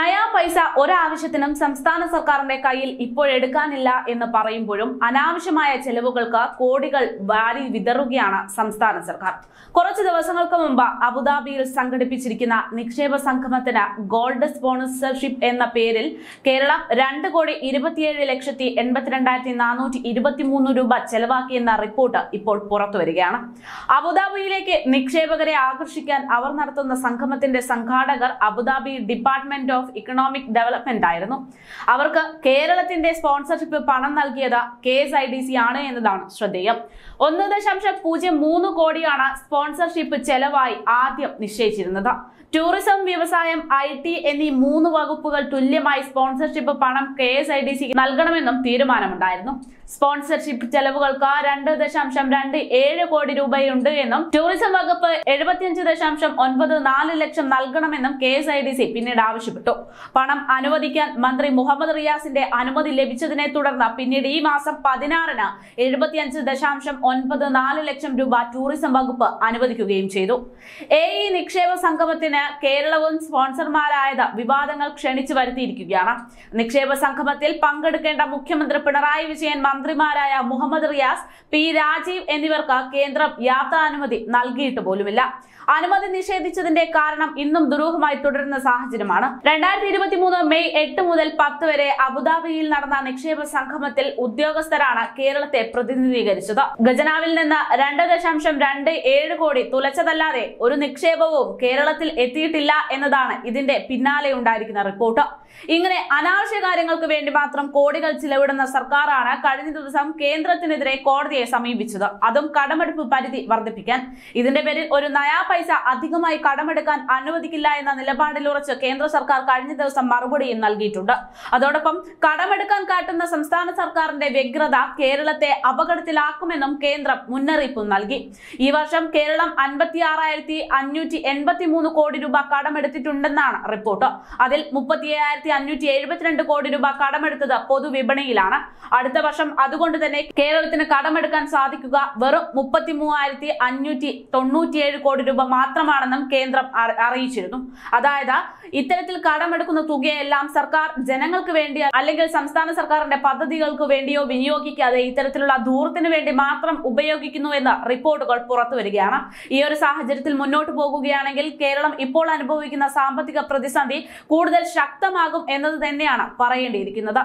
നയാ പൈസ ഒരാവശ്യത്തിനും സംസ്ഥാന സർക്കാരിന്റെ കയ്യിൽ ഇപ്പോഴെടുക്കാനില്ല എന്ന് പറയുമ്പോഴും അനാവശ്യമായ ചെലവുകൾക്ക് കോടികൾ വാരി വിതറുകയാണ് സംസ്ഥാന സർക്കാർ. കുറച്ച് ദിവസങ്ങൾക്ക് മുമ്പ് അബുദാബിയിൽ സംഘടിപ്പിച്ചിരിക്കുന്ന നിക്ഷേപ സംഗമത്തിന് ഗോൾഡ് സ്പോൺസർഷിപ്പ് എന്ന പേരിൽ കേരളം രണ്ട് കോടി ഇരുപത്തിയേഴ് ലക്ഷത്തി എൺപത്തിരണ്ടായിരത്തി നാനൂറ്റി ഇരുപത്തിമൂന്ന് രൂപ ചെലവാക്കിയെന്ന റിപ്പോർട്ട് ഇപ്പോൾ പുറത്തുവരികയാണ്. അബുദാബിയിലേക്ക് നിക്ഷേപകരെ ആകർഷിക്കാൻ അവർ നടത്തുന്ന സംഗമത്തിന്റെ സംഘാടകർ Abu Dhabi department of economic development ആയിരുന്നു. അവർക്ക് കേരളത്തിന്റെ സ്പോൺസർഷിപ്പ് പണം നൽകിയത് K S I D C ആണ് എന്നതാണ് ശ്രദ്ധേയം. ഒന്ന് ദശാംശം പൂജ്യം മൂന്ന് കോടിയാണ് സ്പോൺസർഷിപ്പ് ചെലവായി ആദ്യം നിശ്ചയിച്ചിരുന്നത്. ടൂറിസം വ്യവസായം ഐ ടി എന്നീ മൂന്ന് വകുപ്പുകൾ തുല്യമായി സ്പോൺസർഷിപ്പ് പണം കെ എസ് ഐ ഡി സിക്ക് നൽകണമെന്നും തീരുമാനമുണ്ടായിരുന്നു. സ്പോൺസർഷിപ്പ് ചെലവുകൾക്ക് രണ്ട് ദശാംശം രണ്ട് ഏഴ് കോടി രൂപയുണ്ട് എന്നും ടൂറിസം വകുപ്പ് എഴുപത്തിയഞ്ച് ദശാംശം ഒൻപത് നാല് ലക്ഷം നൽകണമെന്നും K S I D C പിന്നീട് ആവശ്യപ്പെട്ടു. പണം അനുവദിക്കാൻ മന്ത്രി മുഹമ്മദ് റിയാസിന്റെ അനുമതി ലഭിച്ചതിനെ തുടർന്ന് പിന്നീട് ഈ മാസം പതിനാറിന് എഴുപത്തിയഞ്ച് ദശാംശം ഒൻപത് നാല് ലക്ഷം രൂപ ടൂറിസം വകുപ്പ് അനുവദിക്കുകയും ചെയ്തു. എ ഇ നിക്ഷേപ സംഗമത്തിന് കേരളവും സ്പോൺസർമാരായത് വിവാദങ്ങൾ ക്ഷണിച്ചു വരുത്തിയിരിക്കുകയാണ്. നിക്ഷേപ സംഗമത്തിൽ പങ്കെടുക്കേണ്ട മുഖ്യമന്ത്രി പിണറായി വിജയൻ മന്ത്രിമാരായ മുഹമ്മദ് റിയാസ് പി രാജീവ് എന്നിവർക്ക് കേന്ദ്രം യാത്രാനുമതി നൽകിയിട്ട് പോലുമില്ല. അനുമതി നിഷേധിച്ചതിന്റെ കാരണം ഇന്നും ദുരൂഹമായി തുടരുന്ന സാഹചര്യമാണ്. രണ്ടായിരത്തി ഇരുപത്തി മൂന്ന് മെയ് എട്ട് മുതൽ പത്ത് വരെ അബുദാബിയിൽ നടന്ന നിക്ഷേപ സംഗമത്തിൽ ഉദ്യോഗസ്ഥരാണ് കേരളത്തെ പ്രതിനിധീകരിച്ചത്. ഖജനാവിൽ നിന്ന് രണ്ട് ദശാംശം രണ്ട് ഏഴ് കോടി തുലച്ചതല്ലാതെ ഒരു നിക്ഷേപവും കേരളത്തിൽ എത്തിയിട്ടില്ല എന്നതാണ് ഇതിന്റെ പിന്നാലെ ഉണ്ടായിരിക്കുന്ന റിപ്പോർട്ട്. ഇങ്ങനെ അനാവശ്യ കാര്യങ്ങൾക്ക് വേണ്ടി മാത്രം കോടികൾ ചിലവിടുന്ന സർക്കാരാണ് കഴിഞ്ഞ ദിവസം കേന്ദ്രത്തിനെതിരെ കോടതിയെ സമീപിച്ചത്. അതും കടമെടുപ്പ് പരിധി വർദ്ധിപ്പിക്കാൻ. ഇതിന്റെ പേരിൽ ഒരു നയാ പൈസ അധികമായി കടമെടുക്കാൻ അനുവദിക്കില്ല എന്ന നിലപാടിലുറച്ച് കേന്ദ്ര സർക്കാർ കഴിഞ്ഞ ദിവസം മറുപടിയും നൽകിയിട്ടുണ്ട്. അതോടൊപ്പം കടമെടുക്കാൻ കാട്ടുന്ന സംസ്ഥാന സർക്കാരിന്റെ വ്യഗ്രത കേരളത്തെ അപകടത്തിലാക്കുമെന്നും കേന്ദ്രം മുന്നറിയിപ്പും നൽകി. ഈ വർഷം കേരളം അൻപത്തി ആറായിരത്തി അഞ്ഞൂറ്റി എൺപത്തി മൂന്ന് കോടി രൂപ കടമെടുത്തിട്ടുണ്ടെന്നാണ് റിപ്പോർട്ട്. അതിൽ മുപ്പത്തി അയ്യായിരത്തി അഞ്ഞൂറ്റി എഴുപത്തിരണ്ട് കോടി രൂപ കടമെടുത്തത് പൊതുവിപണിയിലാണ്. അടുത്ത വർഷം അതുകൊണ്ട് തന്നെ കേരളത്തിന് കടമെടുക്കാൻ സാധിക്കുക വെറും മുപ്പത്തി മൂവായിരത്തി അഞ്ഞൂറ്റി തൊണ്ണൂറ്റിയേഴ് കോടി രൂപ മാത്രമാണെന്നും കേന്ദ്രം അറിയിച്ചിരുന്നു. അതായത് ഇത്തരത്തിൽ കടമെടുക്കുന്ന തുകയെല്ലാം സർക്കാർ ജനങ്ങൾക്ക് വേണ്ടി അല്ലെങ്കിൽ സംസ്ഥാന സർക്കാരിന്റെ പദ്ധതികൾക്ക് വേണ്ടിയോ വിനിയോഗിക്കാതെ ഇത്തരത്തിലുള്ള ദൂരത്തിന് വേണ്ടി മാത്രം ഉപയോഗിക്കുന്നു എന്ന് റിപ്പോർട്ടുകൾ പുറത്തു വരികയാണ്. ഈ ഒരു സാഹചര്യത്തിൽ മുന്നോട്ട് പോകുകയാണെങ്കിൽ കേരളം ഇപ്പോൾ അനുഭവിക്കുന്ന സാമ്പത്തിക പ്രതിസന്ധി കൂടുതൽ ശക്തമാകും എന്നത് തന്നെയാണ് പറയേണ്ടിയിരിക്കുന്നത്.